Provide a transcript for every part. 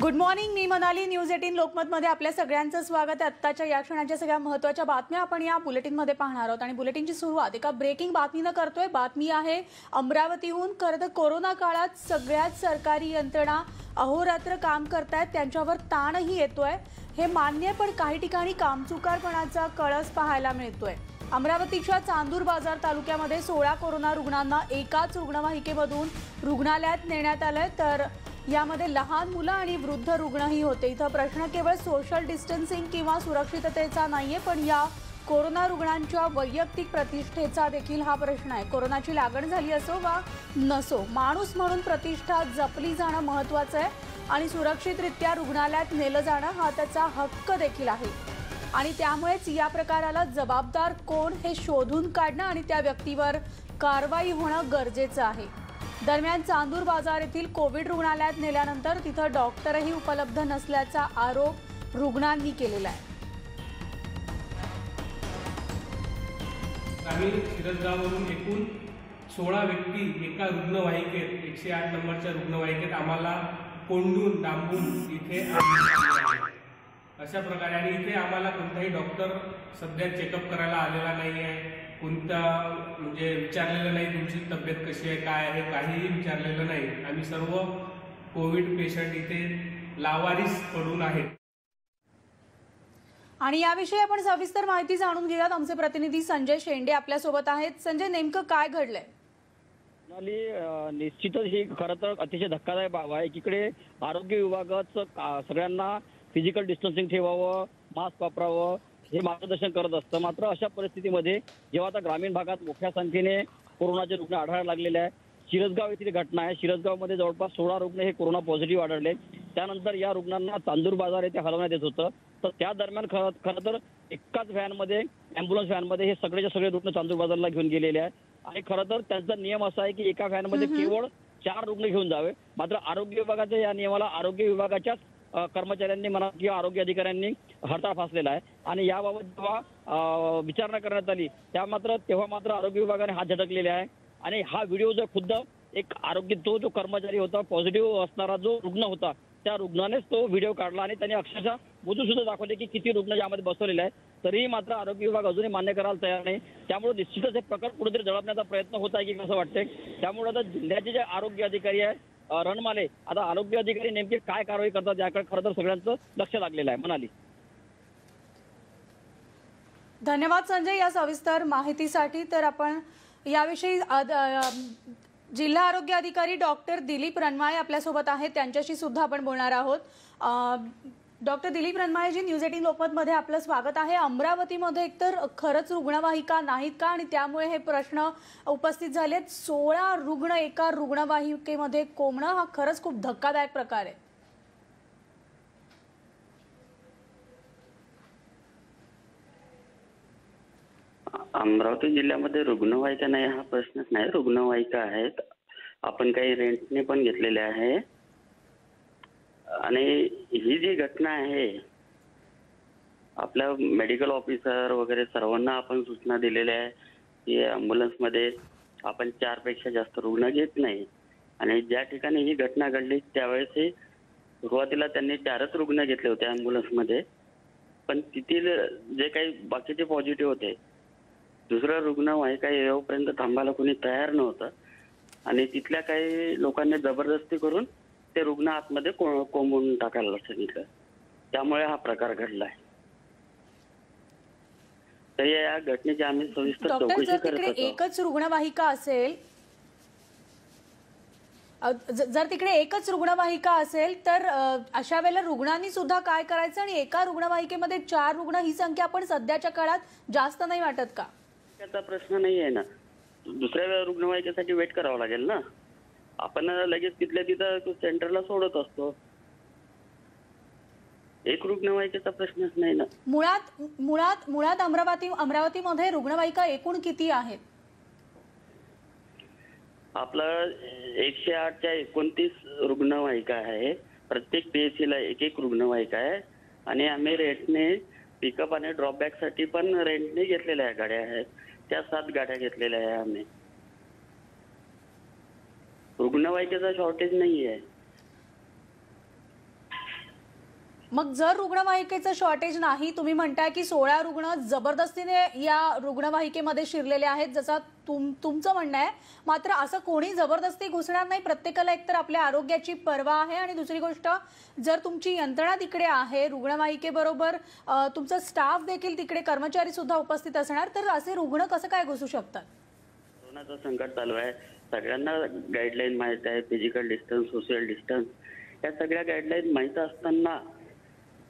Good morning मी Manali news eighteen लोकमतमध्ये आपल्या सगळ्यांचं स्वागत आहे. आत्ताच्या या क्षणाच्या सगळ्या महत्त्वाच्या बातम्या आपण या बुलेटिनमध्ये पाहणार आहोत. आणि बुलेटिनची सुरुवात एका ब्रेकिंग बातमीनं करतोय. बातमी आहे अमरावतीहून खरं तर कोरोना काळात सगळ्याच सरकारी यंत्रणा अहोरात्र काम करतायत. त्यांच्यावर ताणही येतोय. हे मान्य पण काही ठिकाणी कामचुकारपणाचा कळस पाहायला मिळतोय. अमरावतीच्या चांदूर बाजार तालुक्यामध्ये सोळा कोरोना रुग्णांना एकाच रुग्णवाहिकेमधून रुग्णालयात नेण्यात आलंय. तर यामध्ये लहान मुलं आणि वृद्ध रुग्णही होते. इथं प्रश्न केवळ सोशल डिस्टन्सिंग किंवा सुरक्षिततेचा नाहीये पण या कोरोना रुग्णांच्या वैयक्तिक प्रतिष्ठेचा देखील हा प्रश्न आहे. कोरोनाची लागण झाली असो वा नसो माणूस म्हणून प्रतिष्ठा जपली जाणं महत्वाचं आहे आणि सुरक्षितरित्या रुग्णालयात नेलं जाणं हा त्याचा हक्क देखील आहे. आणि त्यामुळेच या प्रकाराला जबाबदार कोण हे शोधून काढणं आणि त्या व्यक्तीवर कारवाई होणं गरजेचं आहे. दरम्यान चांदूर बाजार येथील कोविड रुग्णालयात नेल्यानंतर तिथं डॉक्टरही उपलब्ध नसल्याचा आरोप रुग्णांनी केलेला आहे. आम्ही शिरसगाववरून एकूण सोळा व्यक्ती एका रुग्णवाहिकेत एकशे आठ नंबरच्या रुग्णवाहिकेत आम्हाला कोंडून डांबून इथे अशा प्रकारे आणि इथे आम्हाला कोणताही डॉक्टर सध्या चेकअप करायला आलेला नाही आहे कोणता म्हणजे विचारलेलं नाही तुमची तब्येत कशी आहे काय आहे काहीही विचारलेलं नाही. आम्ही सर्व कोविड पेशंट इथे लावारिस पडून आहेत. आणि याविषयी आपण सविस्तर माहिती जाणून घेऊयात. आमचे प्रतिनिधी संजय शेंडे आपल्यासोबत आहेत. संजय नेमकं काय घडलंय? निश्चितच ही खरं तर अतिशय धक्कादायक बाब आहे एकीकडे आरोग्य विभागाचं सगळ्यांना फिजिकल डिस्टन्सिंग ठेवावं मास्क वापरावं हे मार्गदर्शन करत असतं. मात्र अशा परिस्थितीमध्ये जेव्हा आता ग्रामीण भागात मोठ्या संख्येने कोरोनाचे रुग्ण आढळायला लागलेले आहे शिरसगाव येथील घटना आहे. शिरसगावमध्ये जवळपास सोळा रुग्ण हे कोरोना पॉझिटिव्ह आढळले. त्यानंतर या रुग्णांना चांदूर बाजार येथे हलवण्यात येत होतं. तर त्या दरम्यान खरं खरं तर एकाच व्हॅनमध्ये अँब्युलन्स व्हॅनमध्ये हे सगळेचे सगळे रुग्ण चांदूर बाजारला घेऊन गेलेले आहे आणि खरं तर त्यांचा नियम असा आहे की एका व्हॅनमध्ये केवळ चार रुग्ण घेऊन जावे. मात्र आरोग्य विभागाच्या या नियमाला आरोग्य विभागाच्याच कर्मचाऱ्यांनी म्हणा किंवा आरोग्य अधिकाऱ्यांनी हरताळ फासलेला आहे. आणि याबाबत जेव्हा विचारणा करण्यात आली त्या मात्र तेव्हा मात्र आरोग्य विभागाने हात झटकलेले आहे. आणि हा व्हिडिओ जर खुद्द एक आरोग्य तो जो कर्मचारी होता पॉझिटिव्ह असणारा जो रुग्ण होता त्या रुग्णानेच तो व्हिडिओ काढला आणि त्यांनी अक्षरशः मोजून सुद्धा दाखवले की किती रुग्ण यामध्ये बसवलेले आहे तरीही मात्र आरोग्य विभाग अजूनही मान्य करायला तयार नाही. त्यामुळे निश्चितच हे प्रकरण कुठेतरी जळपण्याचा प्रयत्न होत आहे की कसं वाटतंय. त्यामुळे आता जिल्ह्याचे जे आरोग्य अधिकारी आहे रणमाले आता आरोग्य अधिकारी नेमके काय कारवाई करतात याकडे खरं तर सगळ्यांचं लक्ष लागलेलं आहे. म्हणाली धन्यवाद संजय या सविस्तर माहितीसाठी. तर आपण याविषयी जिल्हा आरोग्य अधिकारी डॉक्टर दिलीप रणमाळे आपल्यासोबत आहेत. त्यांच्याशी सुद्धा आपण बोलणार आहोत. डॉक्टर दिलीप रनमाळेजी न्यूज एटीन लोकमतमध्ये आपलं स्वागत आहे. अमरावतीमध्ये एकतर खरंच रुग्णवाहिका नाहीत का? आणि त्यामुळे हे प्रश्न उपस्थित झालेत. सोळा रुग्ण एका रुग्णवाहिकेमध्ये कोंबणं हा खरंच खूप धक्कादायक प्रकार आहे. अमरावती जिल्ह्यामध्ये रुग्णवाहिका नाही हा प्रश्नच नाही. रुग्णवाहिका आहेत. आपण काही रेंटने पण घेतलेले आहे. आणि ही जी घटना आहे आपल्या मेडिकल ऑफिसर वगैरे सर्वांना आपण सूचना दिलेल्या आहे की ॲम्ब्युलन्समध्ये आपण चारपेक्षा जास्त रुग्ण घेत नाही. आणि ज्या ठिकाणी ही घटना घडली त्यावेळेसही सुरुवातीला त्यांनी चारच रुग्ण घेतले होते ॲम्ब्युलन्समध्ये पण तिथील जे काही बाकीचे पॉझिटिव्ह होते दुसरं रुग्णवाहिका येऊपर्यंत थांबायला कोणी तयार नव्हतं. आणि तिथल्या काही लोकांनी जबरदस्ती करून ते रुग्ण आतमध्ये को- कोंबून टाकायला सांगितलं त्यामुळे हा प्रकार घडला आहे तर या घटनेची आम्ही सविस्तर डॉक्टर चौकशी जर करत तिकडे एकच रुग्णवाहिका असेल अ, ज- जर तिकडे एकच रुग्णवाहिका असेल तर अ, अशा वेळेला रुग्णांनी सुद्धा काय करायचं आणि एका रुग्णवाहिकेमध्ये चार रुग्ण ही संख्या आपण सध्याच्या काळात जास्त नाही वाटत का? त्याचा प्रश्न नाही आहे ना. दुसऱ्या रुग्णवाहिकेसाठी वेट करावं लागेल ना? आपण लगेच तिथल्या तिथं सेंटरला सोडत असतो. एक रुग्णवाहिकेचा प्रश्नच नाही ना. मुळात मुळात मुळात अमरावती अमरावतीमध्ये रुग्णवाहिका एकूण किती आहेत? आपलं एकशे आठच्या एकोणतीस रुग्णवाहिका आहे. प्रत्येक पीएचसी ला एक एक रुग्णवाहिका आहे. आणि आम्ही रेंटने पिकअप आणि ड्रॉपबॅकसाठी पण रेंटने घेतलेल्या आहे गाड्या आहेत. त्या सात गाड्या घेतलेल्या आहे आम्ही. रुग्णवाहिकेचा शॉर्टेज नाही आहे मग जर रुग्णवाहिकेचं शॉर्टेज नाही तुम्ही म्हणताय की सोळा रुग्ण जबरदस्तीने या रुग्णवाहिकेमध्ये शिरलेले आहेत जसं तुम तुमचं म्हणणं आहे. मात्र असं कोणी जबरदस्ती घुसणार नाही प्रत्येकाला एकतर आपल्या आरोग्याची पर्वा आहे. आणि दुसरी गोष्ट जर तुमची यंत्रणा तिकडे आहे रुग्णवाहिकेबरोबर तुमचा स्टाफ देखील तिकडे कर्मचारी सुद्धा उपस्थित असणार तर असे रुग्ण कसं काय घुसू शकतात? कोरोनाचं संकट चालू आहे. सगळ्यांना गाईडलाईन माहीत आहे फिजिकल डिस्टन्स सोशल डिस्टन्स या सगळ्या गाईडलाईन माहीत असताना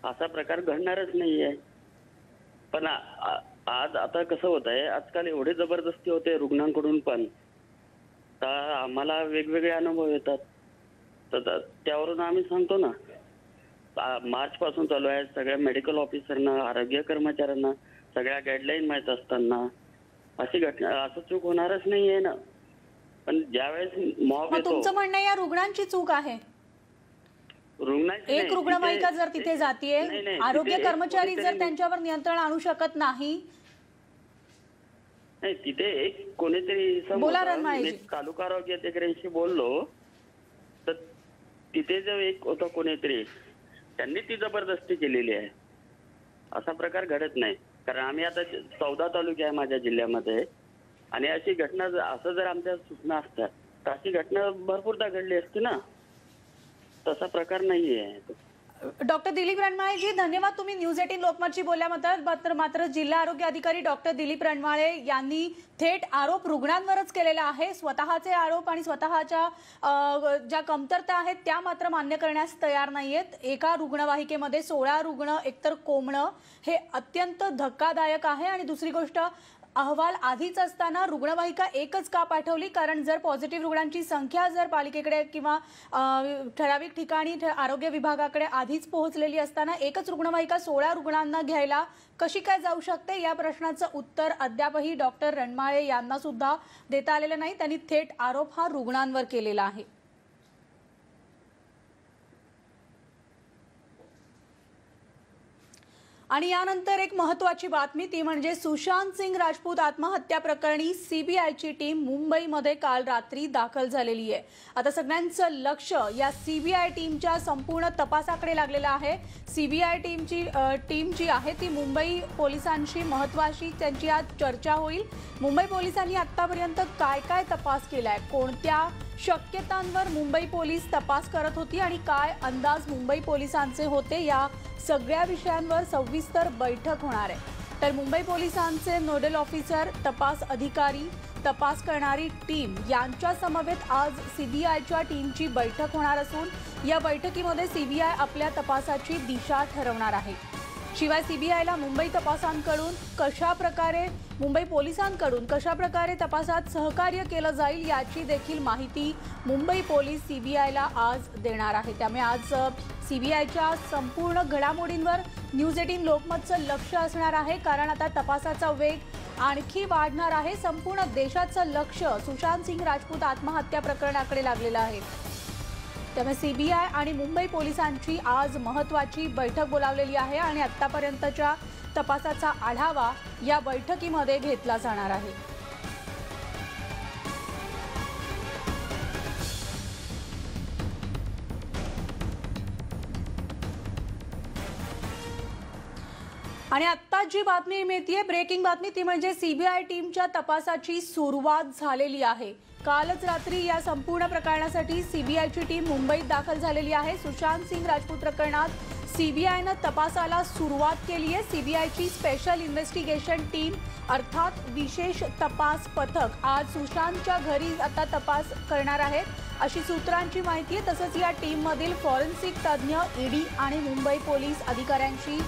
असा प्रकार घडणारच नाही आहे पण आज आता कसं होत आहे आजकाल एवढे जबरदस्ती होते रुग्णांकडून पण तर आम्हाला वेगवेगळे अनुभव येतात. तर त्यावरून आम्ही सांगतो ना मार्च पासून चालू आहे सगळ्या मेडिकल ऑफिसरना आरोग्य कर्मचाऱ्यांना सगळ्या गाईडलाईन माहीत असताना अशी घटना असं चूक होणारच नाहीये ना. पण ज्यावेळेस मॉब मग येतो तुमचं म्हणणं आहे या रुग्णांची चूक आहे रुग्णांची एक नाही, रुग्णवाहिका तिथे- जर तिथे जातीये नाही, नाही, आरोग्य तिथे कर्मचारी जर कोणीतरी- त्यांच्यावर नियंत्रण आणू शकत नाही नाही तिथे एक कोणीतरी इसम बोला होता. रणमाळेजी. मी तालुका आरोग्य अधिकाऱ्यांशी बोललो तर तिथे जो एक होता कोणीतरी त्यांनी ती जबरदस्ती केलेली आहे असा प्रकार घडत नाही कारण आम्ही आता चौदा तालुके आहे माझ्या जिल्ह्यामध्ये आणि अशी घटना जर- असं जर आमच्या सूचना असतात तर अशी घटना भरपूरदा घडली असती ना. तसा प्रकार नाहीये. डॉक्टर दिलीप रणमाळेजी धन्यवाद तुम्ही न्यूज एटीन लोकमतची बोलल्याबद्दल मात्र मात्र जिल्हा आरोग्य अधिकारी डॉक्टर दिलीप रणमाळे यांनी थेट आरोप रुग्णांवरच केलेला आहे. स्वतःचे आरोप आणि स्वतःच्या ज्या कमतरता आहेत त्या मात्र मान्य करण्यास तयार नाहीयेत. एका रुग्णवाहिकेमध्ये सोळा रुग्ण एकतर कोंबणं हे अत्यंत धक्कादायक आहे. आणि दुसरी गोष्ट अहवाल आधीच असताना रुग्णवाहिका एकच का पाठवली? कारण जर पॉझिटिव्ह रुग्णांची संख्या जर पालिकेकडे किंवा ठराविक ठिकाणी ठ- आरोग्य विभागाकडे आधीच पोहोचलेली असताना एकच रुग्णवाहिका सोळा रुग्णांना घ्यायला कशी काय जाऊ शकते? या प्रश्नाचं उत्तर अद्यापही डॉक्टर रणमाळे यांना सुद्धा देता आलेलं नाही. त्यांनी थेट आरोप हा रुग्णांवर केलेला आहे. आणि यानंतर एक महत्वाची बातमी ती म्हणजे सुशांत सिंग राजपूत आत्महत्या प्रकरणी सीबीआयची टीम मुंबईमध्ये काल रात्री दाखल झालेली आहे. आता सगळ्यांचं लक्ष या सीबीआय टीमच्या संपूर्ण तपासाकडे लागलेलं आहे. सीबीआय टीमची टीम जी आहे ती मुंबई पोलिसांशी महत्वाची त्यांची आज चर्चा होईल. मुंबई पोलिसांनी आतापर्यंत काय काय तपास केला आहे कोणत्या शक्यतांवर मुंबई पोलीस तपास करत होती आणि काय अंदाज मुंबई पोलिसांचे होते या सगळ्या विषयांवर सविस्तर बैठक होणार आहे. तर मुंबई पोलिसांचे नोडल ऑफिसर तपास अधिकारी तपास करणारी टीम यांच्या समवेत आज सीबीआयच्या टीमची बैठक होणार असून या बैठकीमध्ये सीबीआय आपल्या तपासाची दिशा ठरवणार आहे. शिवाय सीबीआयला मुंबई तपासांकडून कशा प्रकारे मुंबई पोलिसांकडून कशा प्रकारे तपासात सहकार्य केलं जाईल याची देखील माहिती मुंबई पोलीस सीबीआयला आज देणार आहे. त्यामुळे आज सीबीआयच्या संपूर्ण घडामोडींवर न्यूज एटीन लोकमतचं लक्ष असणार आहे. कारण आता तपासाचा वेग आणखी वाढणार आहे. संपूर्ण देशाचं लक्ष सुशांत सिंग राजपूत आत्महत्या प्रकरणाकडे लागलेलं आहे. त्यामुळे सीबीआय आणि मुंबई पोलिसांची आज महत्वाची बैठक बोलावलेली आहे आणि आतापर्यंतच्या तपासाचा आढावा या बैठकीमध्ये घेतला जाणार आहे. आणि आत्ता जी बातमी मिळतीये ब्रेकिंग बातमी ती म्हणजे सीबीआय टीमच्या तपासाची सुरुवात झालेली आहे. कालच रात्री या संपूर्ण प्रकरणासाठी सीबीआयची टीम मुंबईत दाखल झालेली आहे. सुशांत सिंग राजपूत प्रकरणात सीबीआयनं तपासाला सुरुवात केली आहे. सीबीआयची स्पेशल इन्व्हेस्टिगेशन टीम अर्थात विशेष तपास पथक आज सुशांतच्या घरी आता तपास करणार आहेत अशी सूत्रांची माहिती आहे. तसंच या टीममधील फॉरेन्सिक तज्ज्ञ ईडी आणि मुंबई पोलीस अधिकाऱ्यांशी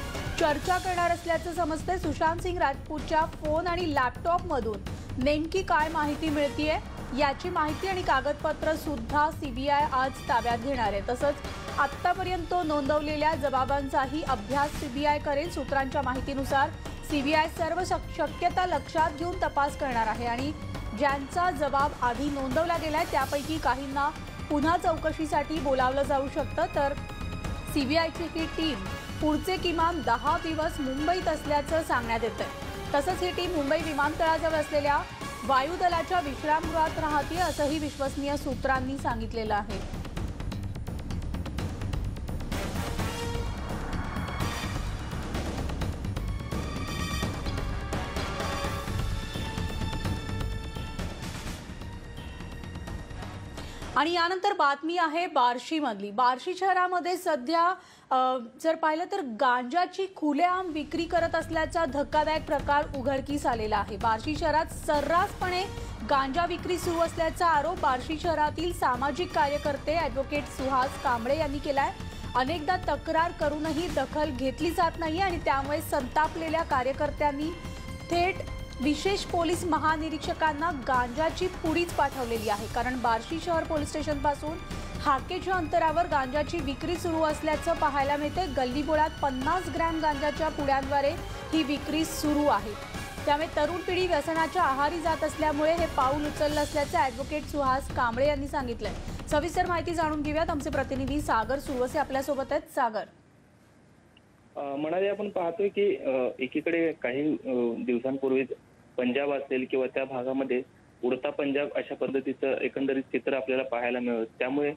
चर्चा करणार असल्याचं समजतंय. सुशांत सिंग राजपूतच्या फोन आणि लॅपटॉपमधून नेमकी काय माहिती मिळतीये? याची माहिती आणि कागदपत्र सुद्धा सीबीआय आज ताब्यात घेणार आहे. तसंच आत्तापर्यंत नोंदवलेल्या जबाबांचाही अभ्यास सीबीआय करेल. सूत्रांच्या माहितीनुसार सीबीआय सर्व शक- शक्यता लक्षात घेऊन तपास करणार आहे आणि ज्यांचा जबाब आधी नोंदवला गेलाय त्यापैकी काहींना पुन्हा चौकशीसाठी बोलावलं जाऊ शकतं. तर सीबीआयची ही टीम पुढचे किमान दहा दिवस मुंबईत असल्याचं सांगण्यात येतंय. तसंच ही टीम मुंबई विमानतळाजवळ असलेल्या वायुदलाच्या विश्रामगृहात राहते असंही विश्वसनीय सूत्रांनी सांगितलेलं आहे. आणि यानंतर बातमी आहे बार्शीमधली. बार्शी शहरामध्ये सध्या जर पाहिलं तर गांजाची खुलेआम विक्री करत असल्याचा धक्कादायक प्रकार उघडकीस आलेला आहे. बार्शी शहरात सर्रासपणे गांजा विक्री सुरू असल्याचा आरोप बार्शी शहरातील सामाजिक कार्यकर्ते ॲडव्होकेट सुहास कांबळे यांनी केलाय. अनेकदा तक्रार करूनही दखल घेतली जात नाही आणि त्यामुळे संतापलेल्या कार्यकर्त्यांनी थेट विशेष पोलीस महानिरीक्षकांना गांजाची पुडीच पाठवलेली आहे. कारण बार्शी शहर पोलीस स्टेशनपासून हाकेच्या अंतरावर गांजाची विक्री सुरू असल्याचं पाहायला मिळते गल्लीबोळात पन्नास ग्रॅम गांजाच्या पुड्यांद्वारे ही विक्री सुरू आहे. त्यामुळे तरुण पिढी व्यसनाच्या आहारी जात असल्यामुळे हे पाऊल उचललं असल्याचं ॲडव्होकेट सुहास कांबळे यांनी सांगितलंय. सविस्तर माहिती जाणून घेऊयात. आमचे प्रतिनिधी सागर सुरवसे आपल्यासोबत आहेत. सागर. म्हणाले आपण पाहतोय की एकीकडे काही दिवसांपूर्वीच पंजाब असेल किंवा त्या भागामध्ये उडता पंजाब अशा पद्धतीचं एकंदरीत चित्र आपल्याला पाहायला मिळत त्यामुळे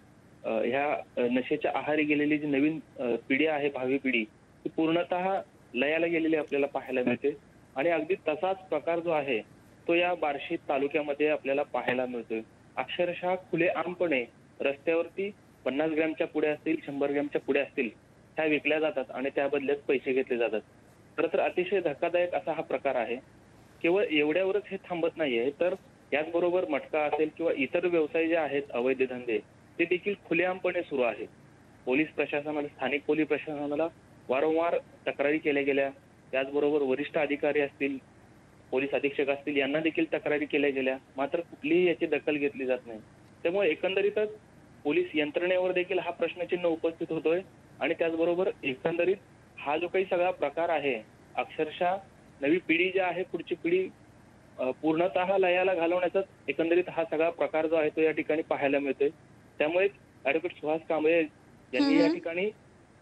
ह्या नशेच्या आहारी गेलेली जी नवीन पिढी आहे भावी पिढी ती पूर्णतः लयाला गेलेली आपल्याला पाहायला मिळते. आणि अगदी तसाच प्रकार जो आहे तो या बार्शी तालुक्यामध्ये आपल्याला पाहायला मिळतोय. अक्षरशः खुलेआमपणे रस्त्यावरती पन्नास ग्रॅमच्या पुढे असतील शंभर ग्रॅमच्या पुढे असतील त्या विकल्या जातात आणि त्या बदल्यात पैसे घेतले जातात. खरं तर अतिशय धक्कादायक असा हा प्रकार आहे. केवळ एवढ्यावरच हे थांबत नाहीये. तर याचबरोबर मटका असेल किंवा इतर व्यवसाय जे आहेत अवैध धंदे ते देखील खुलेआमपणे सुरू आहेत. पोलीस प्रशासनाला स्थानिक पोलीस प्रशासनाला वारंवार तक्रारी केल्या गेल्या. त्याचबरोबर वरिष्ठ अधिकारी असतील पोलीस अधीक्षक असतील यांना देखील तक्रारी केल्या गेल्या. मात्र कुठलीही याची दखल घेतली जात नाही. त्यामुळे एकंदरीतच पोलीस यंत्रणेवर देखील हा प्रश्नचिन्ह उपस्थित होतोय. आणि त्याचबरोबर एकंदरीत हा जो काही सगळा प्रकार आहे अक्षरशः नवी पिढी जी आहे पुढची पिढी पूर्णतः लयाला घालवण्याचाच एकंदरीत हा सगळा प्रकार जो आहे तो या ठिकाणी पाहायला मिळतोय. त्यामुळे ऍडव्होकेट सुहास कांबळे यांनी या. ठिकाणी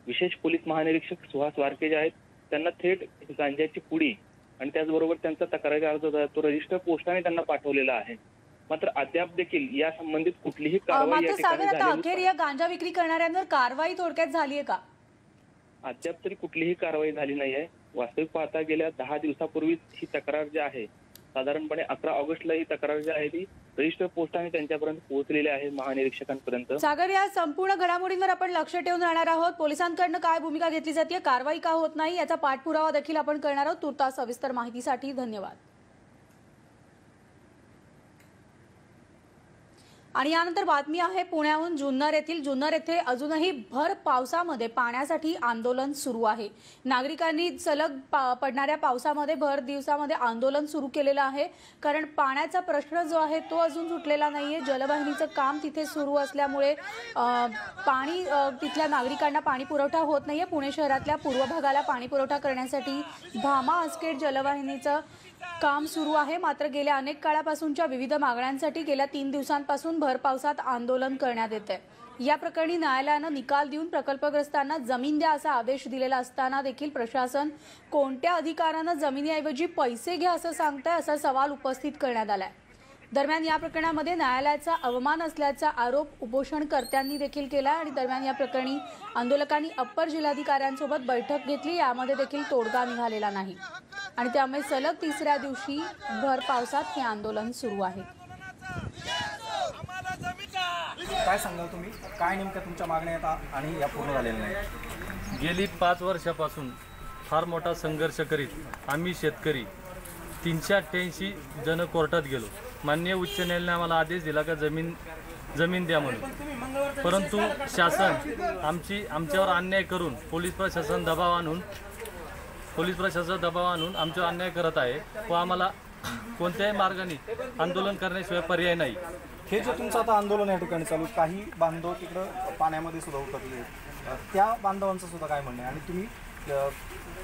विशेष पोलीस महानिरीक्षक सुहास वारके जे आहेत त्यांना थेट गांजाची पुडी आणि त्याचबरोबर त्यांचा तक्रारी अर्ज तो रजिस्टर पोस्टाने त्यांना पाठवलेला आहे. मात्र अद्याप देखील या संबंधित कुठलीही कारवाई या गांजा विक्री करणाऱ्यांवर कारवाई थोडक्यात झाली आहे का? अद्याप तरी कुठलीही कारवाई झाली नाही आहे वास्तविक पाहता गेल्या दहा दिवसापूर्वीच ही तक्रार जी आहे साधारणपणे अकरा ऑगस्टला ही तक्रार जी आहे ती रजिस्टर पोस्टाने त्यांच्यापर्यंत पोहोचलेली आहे महानिरीक्षकांपर्यंत. सागर या संपूर्ण घडामोडींवर आपण लक्ष ठेवून राहणार आहोत. पोलिसांकडनं काय भूमिका घेतली जाते? कारवाई का होत नाही? याचा पाठपुरावा देखील आपण करणार आहोत. तुर्तास सविस्तर माहितीसाठी धन्यवाद. आणि यानंतर बातमी आहे पुण्याहून जुन्नर येथील. जुन्नर येथे अजूनही भर पावसामध्ये पाण्यासाठी आंदोलन सुरू आहे. नागरिकांनी सलग पा पडणाऱ्या पावसामध्ये भर दिवसामध्ये आंदोलन सुरू केलेलं आहे. कारण पाण्याचा प्रश्न जो आहे तो अजून सुटलेला नाहीये. जलवाहिनीचं काम तिथे सुरू असल्यामुळे पाणी तिथल्या नागरिकांना पाणी पुरवठा होत नाहीये. पुणे शहरातल्या पूर्व भागाला पाणी पुरवठा करण्यासाठी भामा आस्केट जलवाहिनीचं काम सुरू आहे. मात्र गेल्या अनेक काळापासूनच्या विविध मागण्यांसाठी गेल्या तीन दिवसांपासून भर पावसात आंदोलन करण्यात येत आहे या प्रकरणी न्यायालयानं निकाल देऊन प्रकल्पग्रस्तांना जमीन द्या असा आदेश दिलेला असताना देखील प्रशासन कोणत्या अधिकारानं जमिनीऐवजी पैसे घ्या असं सांगतंय असा सवाल उपस्थित करण्यात आलाय. दरम्यान या प्रकरणामध्ये न्यायालयाचा अवमान असल्याचा आरोप उपोषणकर्त्यांनी देखील केला आणि दरम्यान या प्रकरणी आंदोलकांनी अप्पर जिल्हाधिकाऱ्यांसोबत बैठक घेतली. यामध्ये देखील तोडगा निघालेला नाही. आणि त्यामुळे सलग तिसऱ्या दिवशी भर पावसात हे आंदोलन सुरू आहे. काय सांगाल तुम्ही? काय नेमक्या तुमच्या मागण्या आहेत आणि या पूर्ण झालेल्या नाही गेली पाच वर्षापासून फार मोठा संघर्ष करीत आम्ही शेतकरी तीनशे अठ्ठ्याऐंशी जण कोर्टात गेलो. माननीय उच्च न्यायालयाने आम्हाला आदेश दिला का जमीन जमीन द्या म्हणून. परंतु शासन आमची आमच्यावर अन्याय करून पोलीस प्रशासन दबाव आणून पोलीस प्रशासन दबाव आणून आमच्यावर अन्याय करत आहे. व आम्हाला कोणत्याही मार्गाने आंदोलन करण्याशिवाय पर्याय नाही. हे जे तुमचं आता आंदोलन या ठिकाणी चालू आहे, काही बांधव तिकडं पाण्यामध्ये सुद्धा उतरले त्या बांधवांचं सुद्धा काय म्हणणं आहे? आणि तुम्ही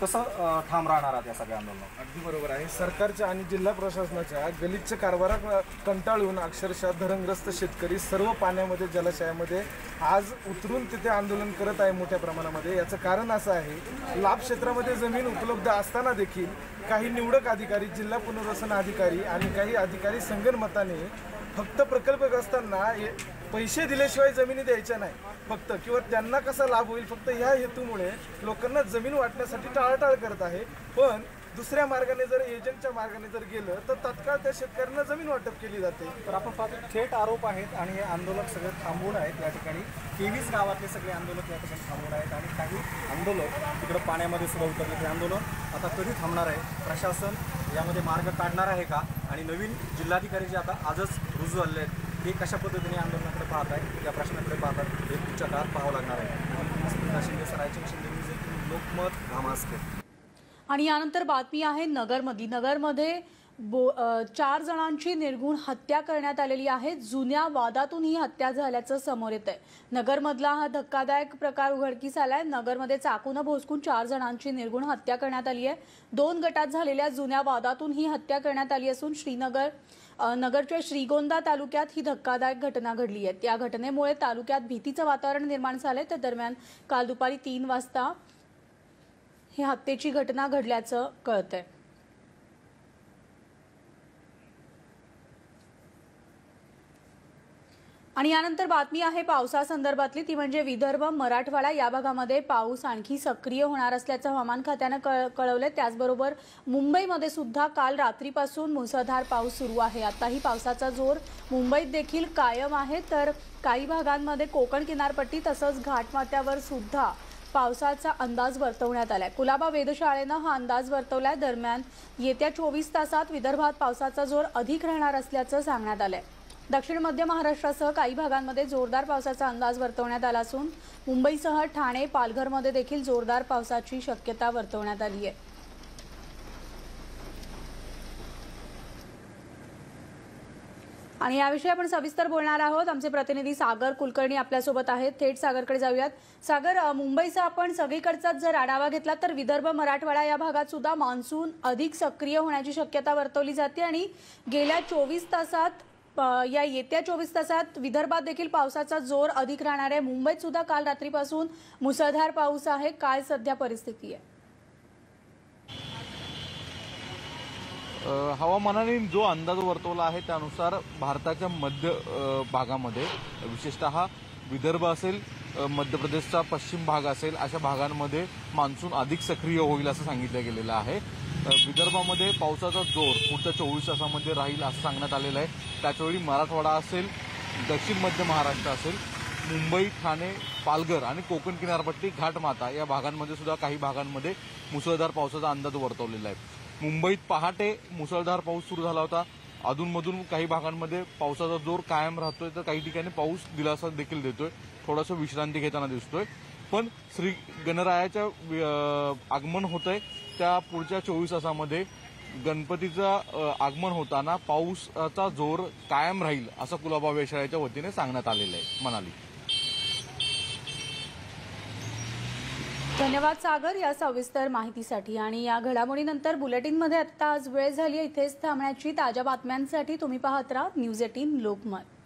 कसं ठाम राहणार आहात या सगळ्या आंदोलनात अगदी बरोबर आहे. सरकारच्या आणि जिल्हा प्रशासनाच्या गलिच्छ कारभारा कंटाळून अक्षरशः धरणग्रस्त शेतकरी सर्व पाण्यामध्ये जलाशयामध्ये आज उतरून तिथे आंदोलन करत आहे मोठ्या प्रमाणामध्ये. याचं कारण असं आहे लाभ क्षेत्रामध्ये जमीन उपलब्ध असताना देखील काही निवडक अधिकारी जिल्हा पुनर्वसन अधिकारी आणि काही अधिकारी संगणमताने फक्त प्रकल्पग्रस्तांना हे- पैसे दिल्याशिवाय जमिनी द्यायच्या नाही. फक्त किंवा त्यांना कसा लाभ होईल फक्त ह्या हेतूमुळे लोकांना जमीन वाटण्यासाठी टाळाटाळ करत आहे. पण दुसऱ्या मार्गाने जर एजंटच्या मार्गाने जर गेलं तर तत्काळ त्या शेतकऱ्यांना जमीन वाटप केली जाते. तर आपण पाहतो थेट आरोप आहेत आणि हे आंदोलक सगळे थांबून आहेत या ठिकाणी. तेवीस गावातले सगळे आंदोलक या ठिकाणी थांबून आहेत आणि काही आंदोलक तिकडं पाण्यामध्ये सुद्धा उतरले ते आंदोलन आता कधी थांबणार आहे? प्रशासन यामध्ये मार्ग काढणार आहे का? आणि नवीन जिल्हाधिकारी जे आता आजच रुजू आले आहेत हे कशा पद्धतीने आंदोलनाकडे पाहत आहेत? या प्रश्नाकडे पाहतात हे पुढच्या काळात पाहावं लागणार आहे. शिंदे सरायचंद शिंदे न्यूज लोकमत धामासकर आणि यानंतर बातमी आहे नगरमधली नगरमध्ये बो चार जणांची निर्गुण हत्या करण्यात आलेली आहे. जुन्या वादातून ही हत्या झाल्याचं समोर येत आहे नगरमधला हा धक्कादायक प्रकार उघडकीस आलाय. नगरमध्ये चाकूनं भोसकून चार जणांची निर्गुण हत्या करण्यात आली आहे. दोन गटात झालेल्या जुन्या वादातून ही हत्या करण्यात आली असून श्रीनगर नगरच्या श्रीगोंदा तालुक्यात ही धक्कादायक घटना घडली आहे. त्या घटनेमुळे तालुक्यात भीतीचं वातावरण निर्माण झालंय. त्या दरम्यान काल दुपारी तीन वाजता ही हत्येची घटना घडल्याचं कळतंय. आणि यानंतर बातमी आहे पावसासंदर्भातली. ती म्हणजे विदर्भ मराठवाडा या भागामध्ये पाऊस आणखी सक्रिय होणार असल्याचं हवामान खात्यानं कळ कळवलंय. त्याचबरोबर मुंबईमध्ये सुद्धा काल रात्रीपासून मुसळधार पाऊस सुरू आहे. आताही पावसाचा जोर मुंबईत देखील कायम आहे. तर काही भागांमध्ये कोकण किनारपट्टी तसंच घाटमाथ्यावर सुद्धा पावसाचा अंदाज वर्तवण्यात आलाय. कुलाबा वेधशाळेनं हा अंदाज वर्तवलाय. दरम्यान येत्या चोवीस तासात विदर्भात पावसाचा जोर अधिक राहणार असल्याचं सांगण्यात आलंय. दक्षिण मध्य महाराष्ट्रासह काही भागांमध्ये जोरदार पावसाचा अंदाज वर्तवण्यात आला असून मुंबईसह ठाणे पालघरमध्ये देखील जोरदार पावसाची शक्यता वर्तवण्यात आली आहे. आणि याविषयी आपण सविस्तर बोलणार आहोत. आमचे प्रतिनिधी सागर कुलकर्णी आपल्यासोबत आहेत. थेट सागरकडे जाऊयात. सागर मुंबईचा आपण सगळीकडचाच जर आढावा घेतला तर विदर्भ मराठवाडा या भागात सुद्धा मान्सून अधिक सक्रिय होण्याची शक्यता वर्तवली जाते आणि गेल्या चोवीस तासात या येत्या चोवीस तासात विदर्भात देखील पावसाचा जोर अधिक राहणार आहे. मुंबईत सुद्धा काल रात्रीपासून मुसळधार पाऊस आहे. काय सध्या परिस्थिती आहे? हवामानाने जो अंदाज वर्तवला आहे त्यानुसार भारताच्या मध्य भागामध्ये विशेषतः विदर्भ असेल मध्य प्रदेशचा पश्चिम भाग असेल अशा भागांमध्ये मान्सून अधिक सक्रिय होईल असं सांगितलं गेलेलं आहे. विदर्भामध्ये पावसाचा जोर पुढच्या चोवीस तासामध्ये राहील असं सांगण्यात आलेलं आहे. त्याचवेळी मराठवाडा असेल दक्षिण मध्य महाराष्ट्र असेल मुंबई ठाणे पालघर आणि कोकण किनारपट्टी घाटमाता या भागांमध्ये सुद्धा काही भागांमध्ये मुसळधार पावसाचा अंदाज वर्तवलेला आहे. मुंबईत पहाटे मुसळधार पाऊस सुरू झाला होता. अधूनमधून काही भागांमध्ये पावसाचा जोर कायम राहतोय तर काही ठिकाणी पाऊस दिलासा देखील देतोय. थोडासा विश्रांती घेताना दिसतोय. पण श्री गणरायाच्या वि- आगमन होतंय. त्या पुढच्या चोवीस तासामध्ये गणपतीचं आगमन होताना पाऊसाचा जोर कायम राहील असं कुलाबा वेशाळ्याच्या वतीने सांगण्यात आलेलं आहे म्हणाली धन्यवाद सागर या सविस्तर माहितीसाठी. आणि या घडामोडीनंतर बुलेटिनमध्ये आत्ता आज वेळ झाली इथेच थांबण्याची ताज्या बातम्यांसाठी तुम्ही पाहत राहा. News eighteen Lokmat.